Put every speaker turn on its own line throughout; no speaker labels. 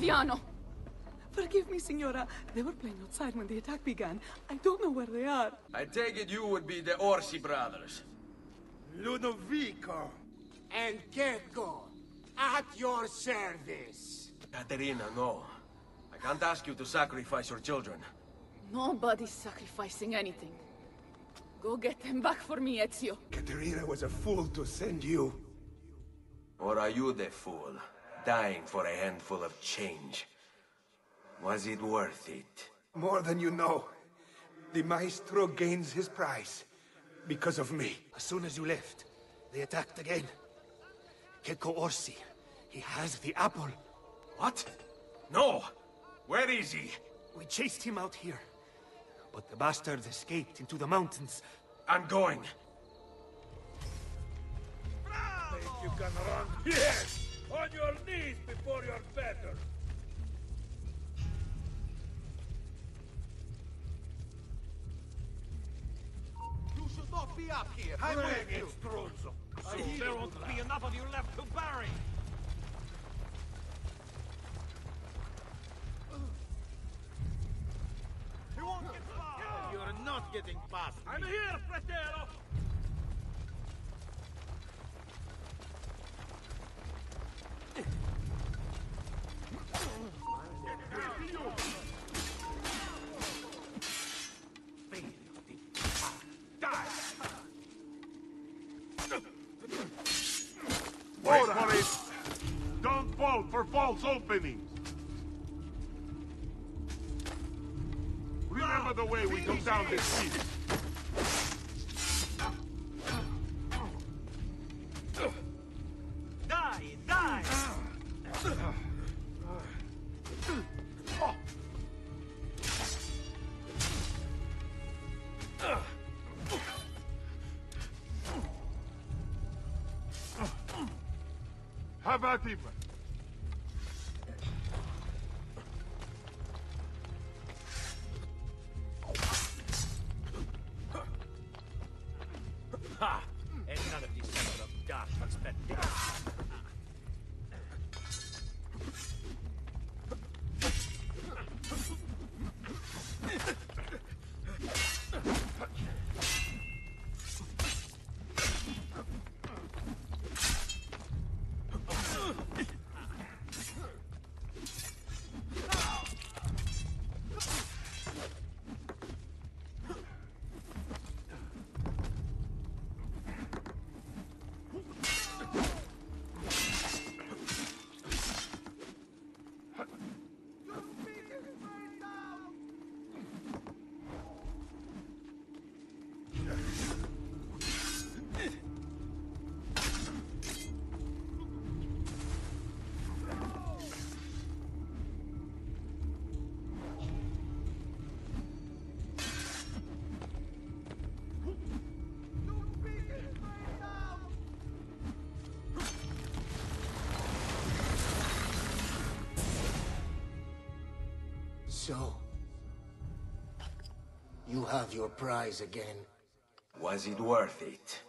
Ottaviano?
Forgive me, Signora. They were playing outside when the attack began. I don't know where they are.
I take it you would be the Orsi brothers.
Ludovico and Checco, at your service.
Caterina, no. I can't ask you to sacrifice your children.
Nobody's sacrificing anything. Go get them back for me, Ezio.
Caterina was a fool to send you.
Or are you the fool, dying for a handful of change? Was it worth it?
More than you know. The Maestro gains his prize. Because of me. As soon as you left, they attacked again. Checco Orsi. He has the apple.
What? No! Where is he?
We chased him out here. But the bastards escaped into the mountains.
I'm going.
Think you can run? Yes! On your knees before you're better!
You should not be up here. I'm with
it,
you.
Struzzo!
Soon there won't be enough of you left to bury!
You won't get far!
You're not getting past me.
I'm here, Fratero!
Wait for! Don't fall for false openings! Remember the way we took down this city.
So... You have your prize again.
Was it worth it?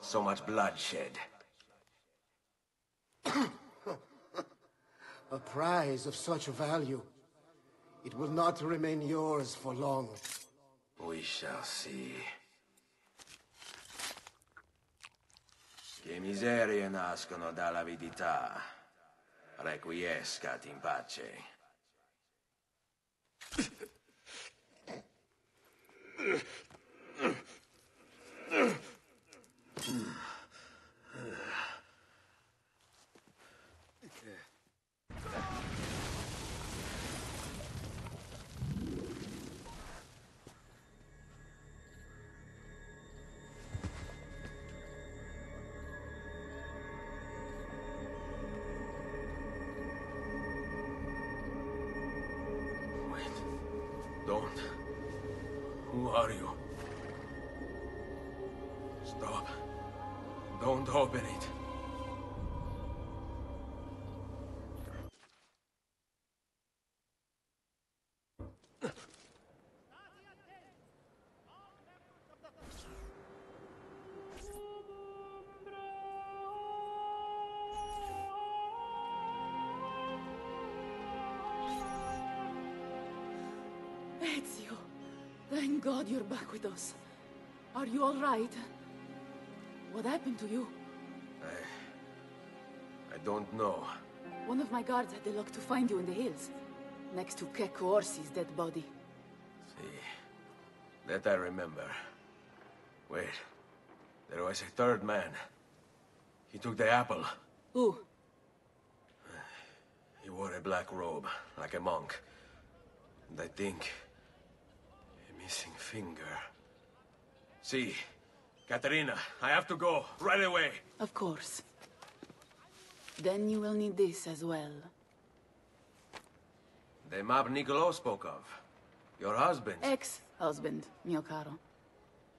So much bloodshed.
A prize of such value. It will not remain yours for long.
We shall see. Che miserie nascono dall'avidità. Requiescat in pace. Wait. Don't. Who are you? Stop. Don't open it.
Ezio, thank God you're back with us. Are you all right? What happened to you?
I... I don't know.
One of my guards had the luck to find you in the hills, next to Checco Orsi's dead body.
See, that I remember. Wait, there was a third man. He took the apple.
Who?
He wore a black robe, like a monk. And I think... missing finger. See, Caterina, I have to go, right away.
Of course. Then you will need this as well.
The map Niccolo spoke of. Your husband.
Ex-husband, mio caro.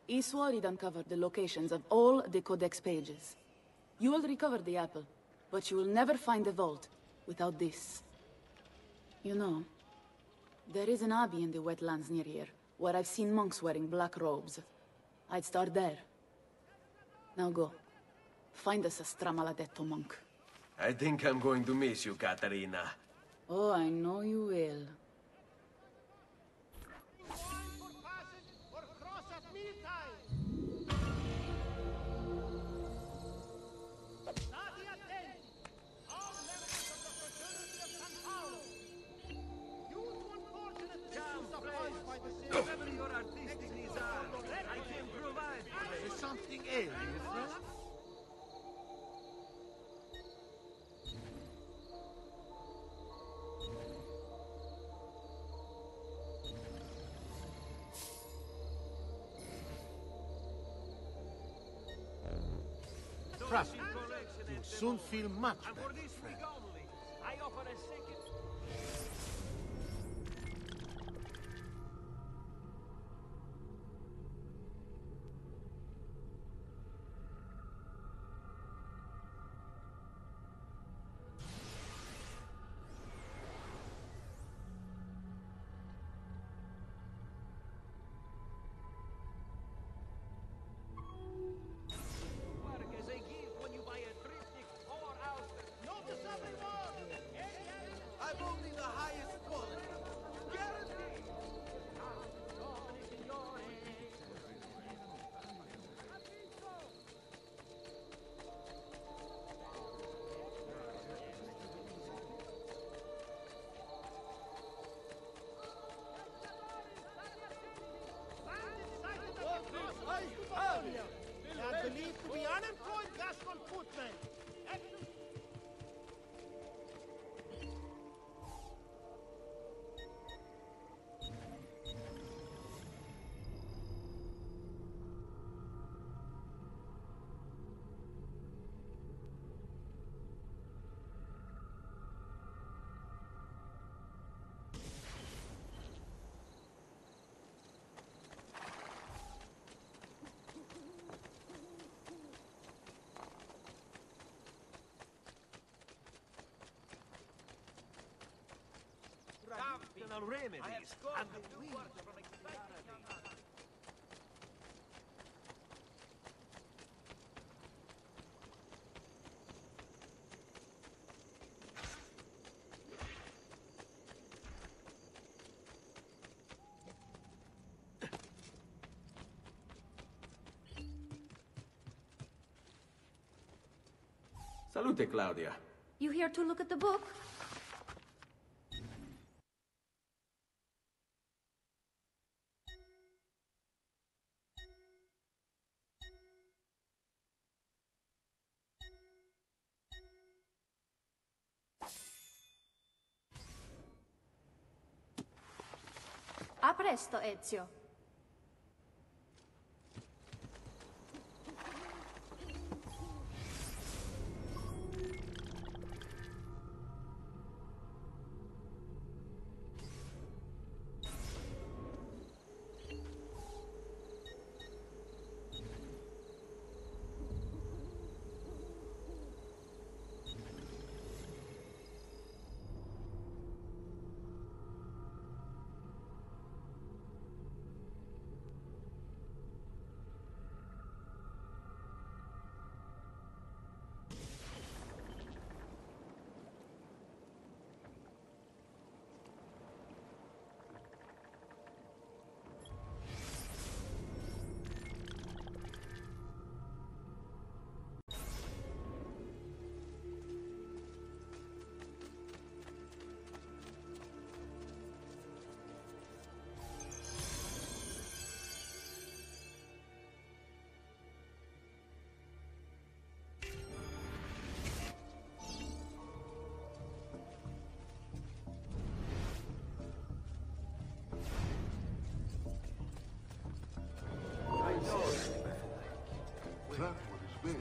He swore he'd uncover the locations of all the Codex pages. You will recover the apple, but you will never find the vault without this. You know, there is an abbey in the wetlands near here, where I've seen monks wearing black robes. I'd start there. Now go. Find us a Stramaladetto monk.
I think I'm going to miss you, Caterina.
Oh, I know you will.
Trust me, you'll soon feel much
And
better.
for Functional remedies and the weed
Salute, Claudia.
You here to look at the book? questo, Ezio.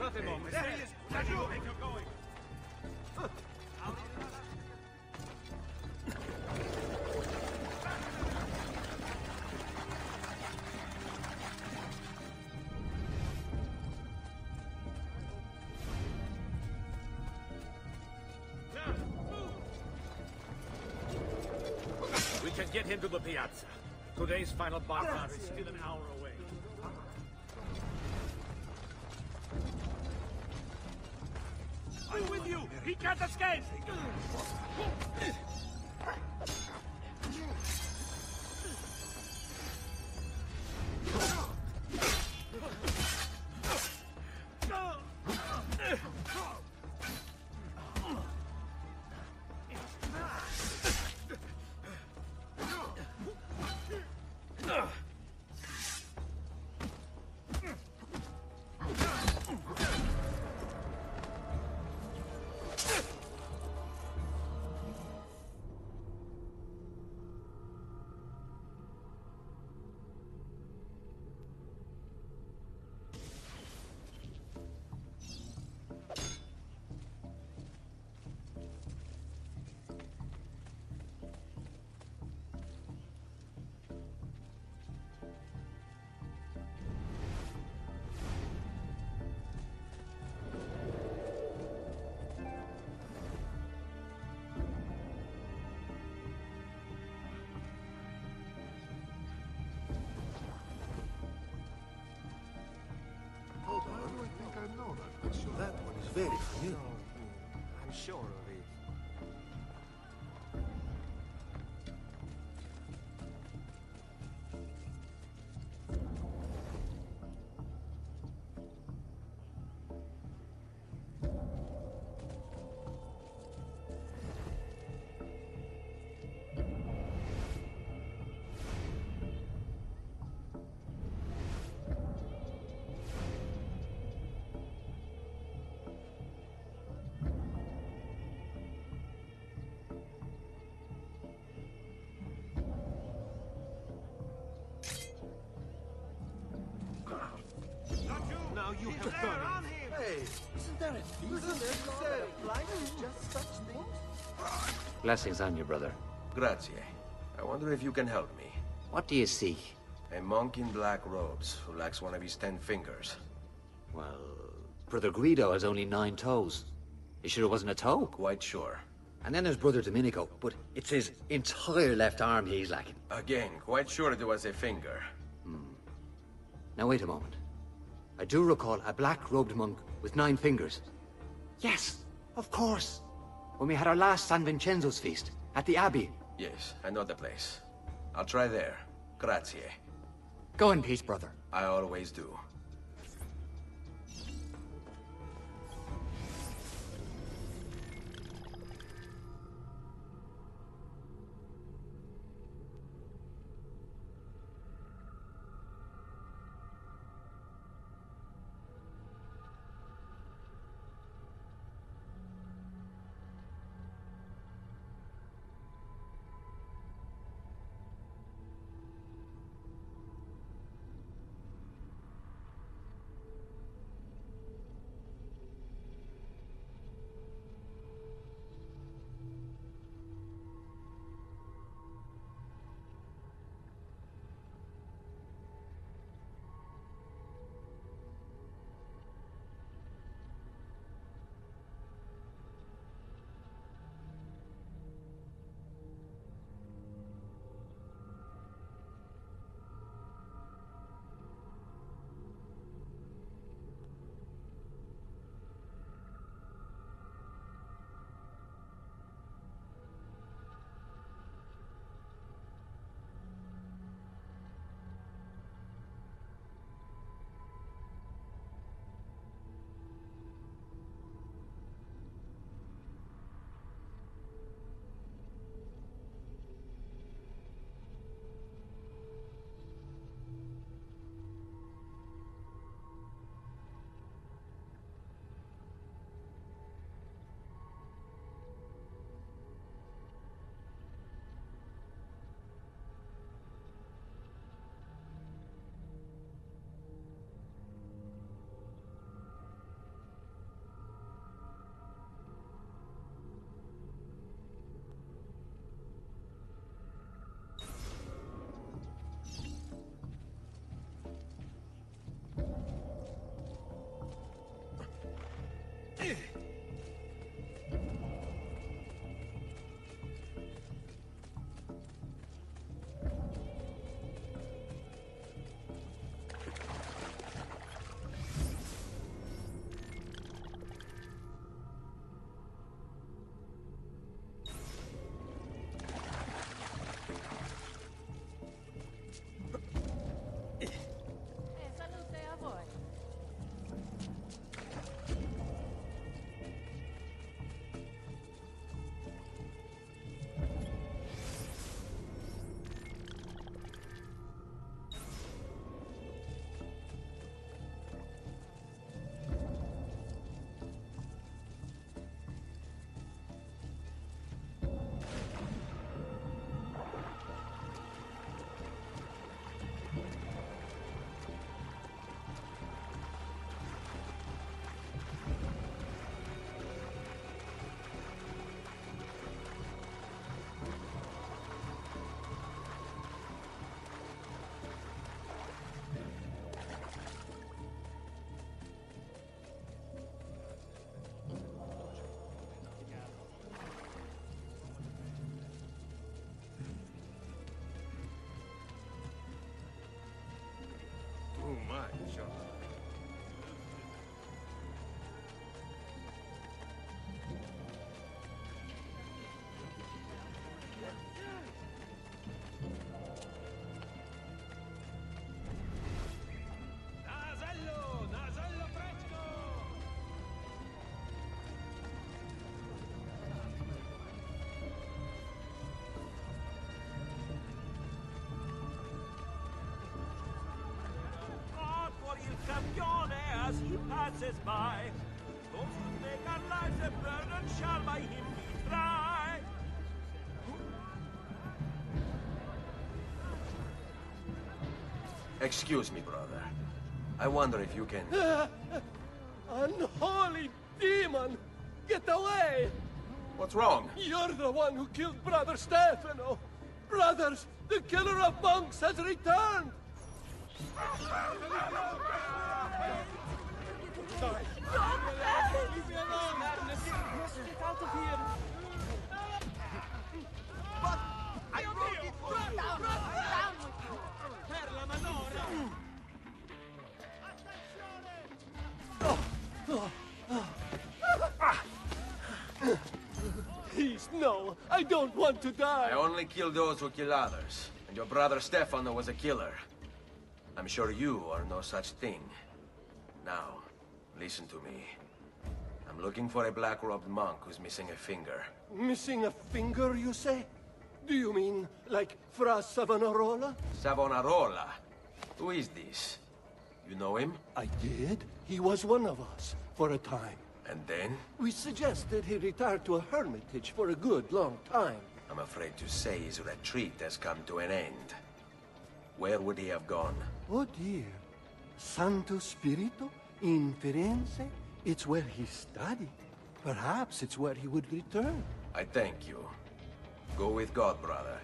A presto, Ezio.
Fratemo, mysterious... Laggiù! Make her going! We can get him to the piazza. Today's final bar round is still an hour I'm
sure
Now you have done it.
Hey, isn't there a thesis necessary? Life is just such things.
Blessings on you, brother.
Grazie. I wonder if you can help me.
What do you seek?
A monk in black robes who lacks one of his ten fingers.
Well, Brother Guido has only nine toes. You sure it wasn't a toe?
Quite sure.
And then there's Brother Domenico, but it's his entire left arm he's lacking.
Again, quite sure it was a finger. Hmm.
Now wait a moment. I do recall a black-robed monk with nine fingers. Yes, of course. When we had our last San Vincenzo's feast at the Abbey.
Yes, I know the place. I'll try there. Grazie.
Go in peace, brother.
I always do.
Passes by. Those who make our lives a burden shall by him be tried.
Excuse me, brother. I wonder if you can...
Unholy demon! Get away!
What's wrong?
You're the one who killed Brother Stefano! Brothers, the killer of monks has returned! No! I don't want to die!
I only kill those who kill others. And your brother Stefano was a killer. I'm sure you are no such thing. Now, listen to me. I'm looking for a black-robed monk who's missing a finger.
Missing a finger, you say? Do you mean like Fra Savonarola?
Savonarola. Who is this? You know him?
I did. He was one of us for a time.
And then?
We suggested he retire to a hermitage for a good long time.
I'm afraid to say his retreat has come to an end. Where would he have gone?
Oh dear. Santo Spirito? In Firenze? It's where he studied. Perhaps it's where he would return.
I thank you. Go with God, brother.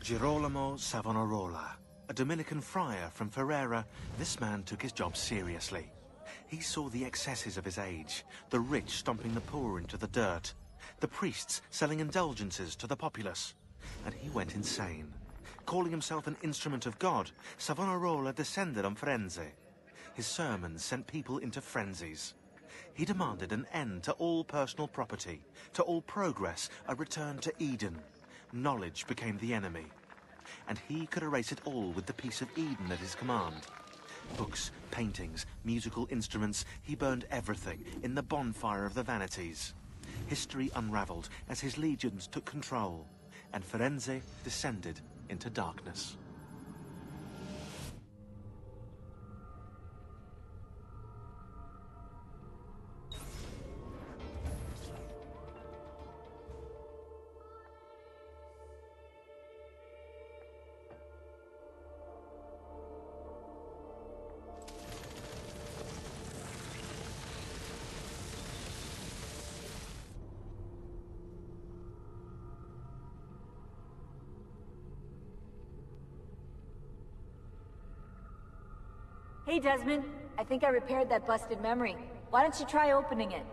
Girolamo Savonarola, a Dominican friar from Ferrara, this man took his job seriously. He saw the excesses of his age, the rich stomping the poor into the dirt, the priests selling indulgences to the populace, and he went insane. Calling himself an instrument of God, Savonarola descended on Firenze. His sermons sent people into frenzies. He demanded an end to all personal property, to all progress, a return to Eden. Knowledge became the enemy. And he could erase it all with the peace of Eden at his command. Books, paintings, musical instruments, he burned everything in the bonfire of the vanities. History unraveled as his legions took control, and Firenze descended into darkness.
Hey, Desmond. I think I repaired that busted memory. Why don't you try opening it?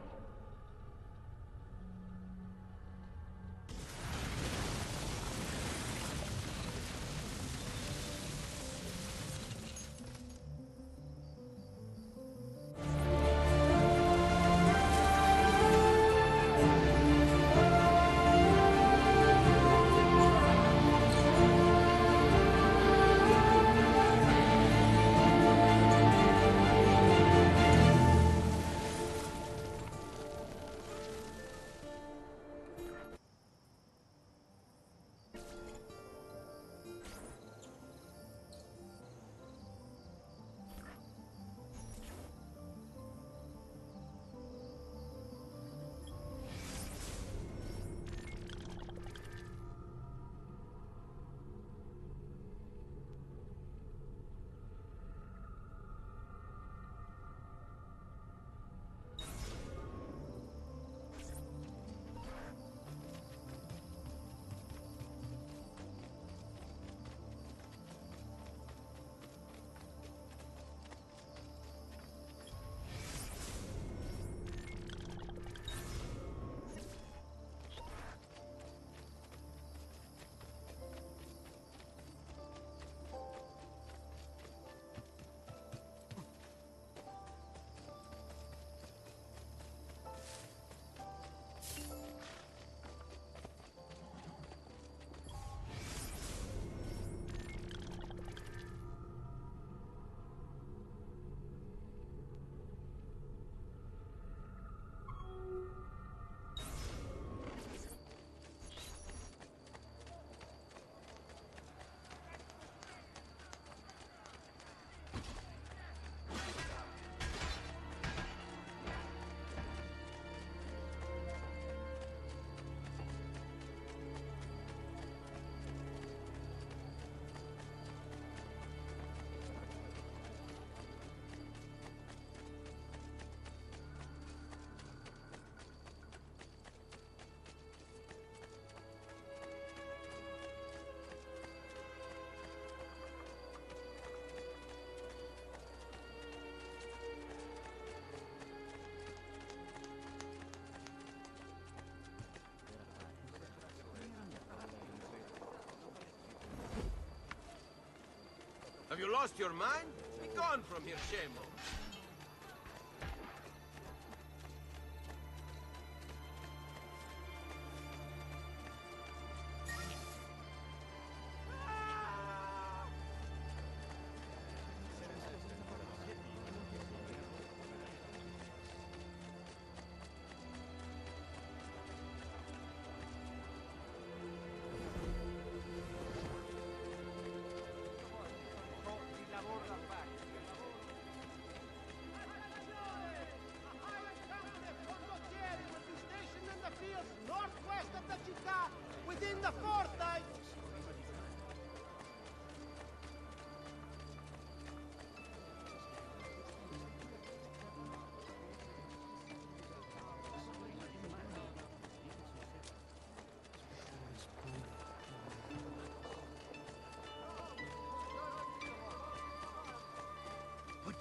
Have you lost your mind? Be gone from here, Shamo.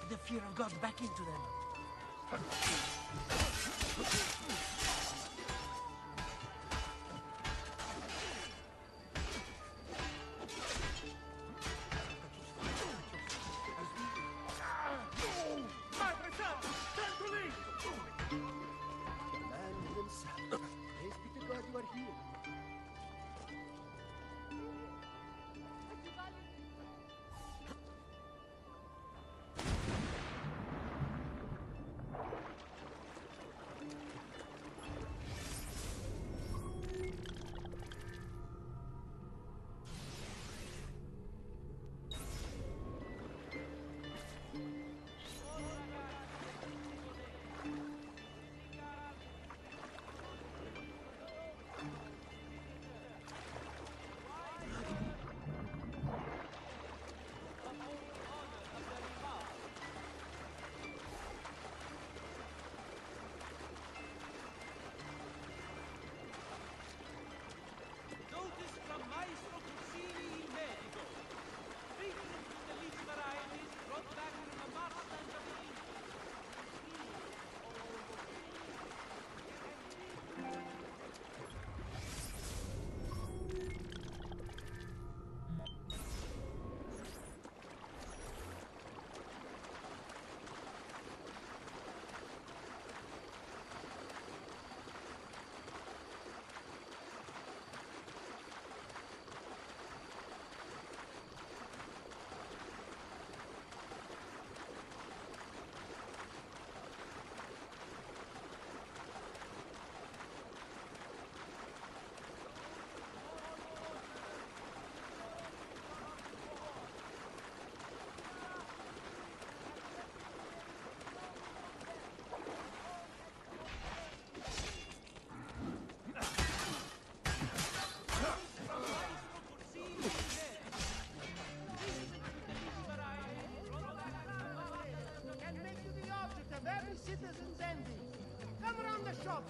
The
fear of God back into them.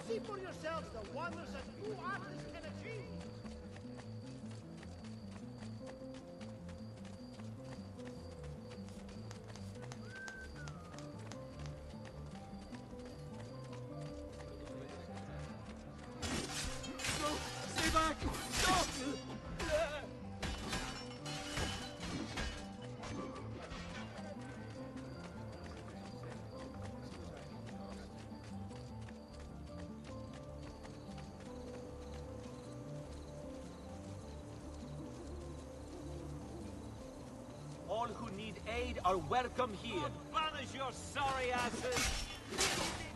See for yourselves the wonders that new artists
who need aid are welcome here. Banish your sorry asses!